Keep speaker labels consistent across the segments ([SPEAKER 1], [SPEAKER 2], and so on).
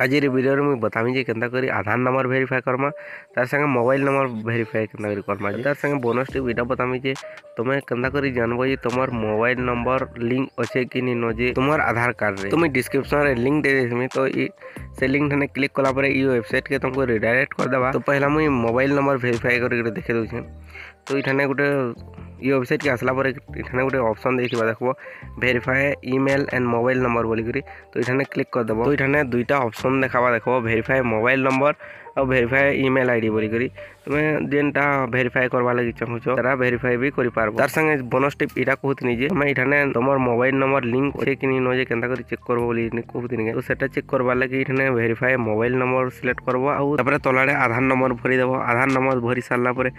[SPEAKER 1] आज भिडियो मुझे बतामी के आधार नंबर भेरीफाई करमा तार संगे मोबाइल नंबर भेरीफाई के करमा तार सागे बोनस टी भिडा बतामी जे तुम्हें केन्ता जानव जो तुम मोबाइल नंबर लिंक अच्छे कि नहीं नजे तुम्हार आधार कार्ड तुम्हें डिस्क्रिप्सन लिंक दे देमी तो ସେ ଲିଙ୍କଠାନେ କ୍ଲିକ୍ କଲାପରେ ଇ ୱେବସାଇଟ୍କେ ତମକୁ ରିଡାଇରେକ୍ଟ କରିଦେବା ତ ପହିଲା ମୁଇଁ ମୋବାଇଲ୍ ନମ୍ବର ଭେରିଫାଏ କରିକି ଦେଖି ଦେଉଛେ ତ ଇଠାନେ ଗୋଟେ ଇ ୱେବସାଇଟ୍କେ ଆସିଲା ପରେ ଇଠାନେ ଗୋଟେ ଅପସନ୍ ଦେଇଥିବା ଦେଖିବ verify email and mobile number ବୋଲିକରି ତ ଇଠାନେ କ୍ଲିକ୍ କରିଦେବ ତ ଇଠାନେ ଦୁଇଟା ଅପସନ୍ ଦେଖାବା ଦେଖିବ ଭେରିଫାଏ ମୋବାଇଲ୍ ନମ୍ବର ଆଉ ଭେରିଫାଏ ଇମେଲ୍ ଆଇ ଡ଼ି ବୋଲିକରି ତୁମେ ଯେନ୍ଟା ଭେରିଫାଏ କରବା ଲାଗି ଚାହୁଁଛ ସେଟା ଭେରିଫାଏ ବି କରିପାରବ ତାର ସାଙ୍ଗେ ବୋନସ୍ ଟିପ୍ ଇଟା କହୁଥିଲି ଯେ ତୁମେ ଇଠାନେ ତୁମର ମୋବାଇଲ୍ ନମ୍ବର ଲିଙ୍କ୍ ଅଛେ କି ନି ନ ଯେ କେନ୍ତା କରି ଚେକ୍ କରବ ବୋଲି କହୁଥିଲି ତ ସେଟା ଚେକ୍ କରବା ଲାଗି ଇଠାନେ এখানে ভেরিফাই মোবাইল নম্বর সিলেক্ট করব আউ তারপরে তলাড়ে আধার নম্বর ভরি দেব আধার নম্বর ভরি সারা পরে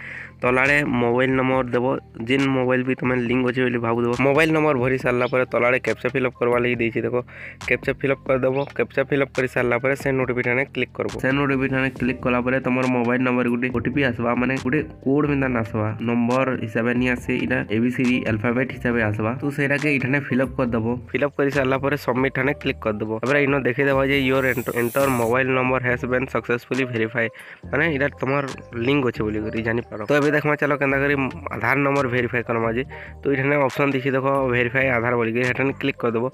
[SPEAKER 1] তলাড়ে মোবাইল নম্বর দেব যেন মোবাইল বি তুমি লিঙ্ক অছে বলে ভাবুদেব মোবাইল নম্বর ভরি সারা পরে তলাড়ে ক্যাপচা ফিল আপ করবার লাগি দিয়েছি দেখো ক্যাপচা ফিল আপ করেদেব ক্যাপচা ফিল আপ করে সারা পরে সেন্ড ওটিপিটানে ক্লিক করব সেন্ড ওটিপিটানে ক্লিক কলা পরে তোমার মোবাইল নম্বর গোটে ওটিপি আসবা মানে গোটে কোড মেদান আসবা নম্বর হিসাবে নিয়ে আসে এটা এবিসিডি আলফাবেট হিসাবে আসবা তো সেটাকে এখানে ফিল আপ করে দেবো ফিল আপ করে সারা পরে सबमिट ठाने क्लिक कर देव इनो देखे देव जे your enter enter mobile number has been successfully verify ମାନେ ଇଟା ତୁମର ଲିଙ୍କ୍ ଅଛେ ବୋଲିକରି ଜାଣିପାର ତ ଏବେ ଦେଖମା ଚାଲ କେନ୍ତା କରି ଆଧାର ନମ୍ବର ଭେରିଫାଏ କରମା ଯେ ତ ଏଠାନେ ଅପସନ୍ ଦେଖି ଦେଖ ଭେରିଫାଏ ଆଧାର ବୋଲିକି ହେଠାନେ କ୍ଲିକ୍ କରିଦେବ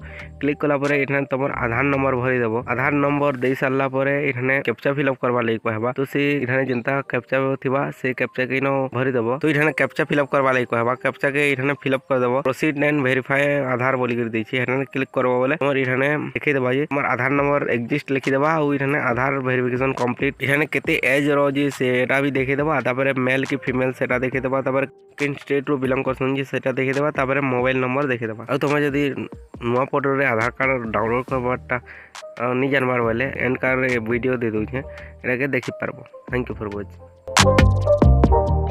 [SPEAKER 1] କ୍ଲିକ୍ କଲା ପରେ ଏଠାନେ ତୁମର ଆଧାର ନମ୍ବର ଭରିଦେବ ଆଧାର ନମ୍ବର ଦେଇ ସାରିଲା ପରେ ଏଠାନେ କ୍ୟାପ୍ଚା ଫିଲ୍ଅପ୍ କରବାର୍ ଲାଗି କହିବା ତ ସେ ଏଠାନେ ଯେନ୍ତା କ୍ୟାପ୍ଚା ଥିବା ସେ କ୍ୟାପ୍ଚା କେନ ଭରିଦେବ ତ ଏଠାନେ କ୍ୟାପ୍ଚା ଫିଲ୍ଅପ୍ କରବାର୍ ଲାଗି କହିବା କ୍ୟାପ୍ଚାକେ ଏଠାନେ ଫିଲ୍ଅପ୍ କରିଦେବ ପ୍ରୋସିଡ୍ ଆଣ୍ଡ ଭେରିଫାଏ ଆଧାର ବୋଲିକରି ଦେଇଛି ହେଠାନେ କ୍ଲିକ୍ କରବ ବୋଲେ ତୁମର ଏଠାନେ ଦେଖେଇଦେବା ଯେ ତୁମର ଆଧାର ନମ୍ବର ଏକ୍ଜିଷ୍ଟ ଲେଖି দেওয়া ও এখানে আধার ভেরিফিকেশন কমপ্লিট এখানে কেতে এজ রয়েছে সেটা বি দেখে দেওয়া তারপরে মেল কি ফিমেল সেটা দেখে দেওয়া তারপরে কোন স্টেট রু বিলং করছেন সেটা দেখে দেওয়া তারপরে মোবাইল নম্বর দেখে দেওয়া আর তোমার যদি নয় পটরে আধার কার্ড ডাউনলোড করবারটা नहीं जानबार बोले एंड कार भिडियो दे दूचे एटाके देखिपार थैंक यू फर व्वाचिंग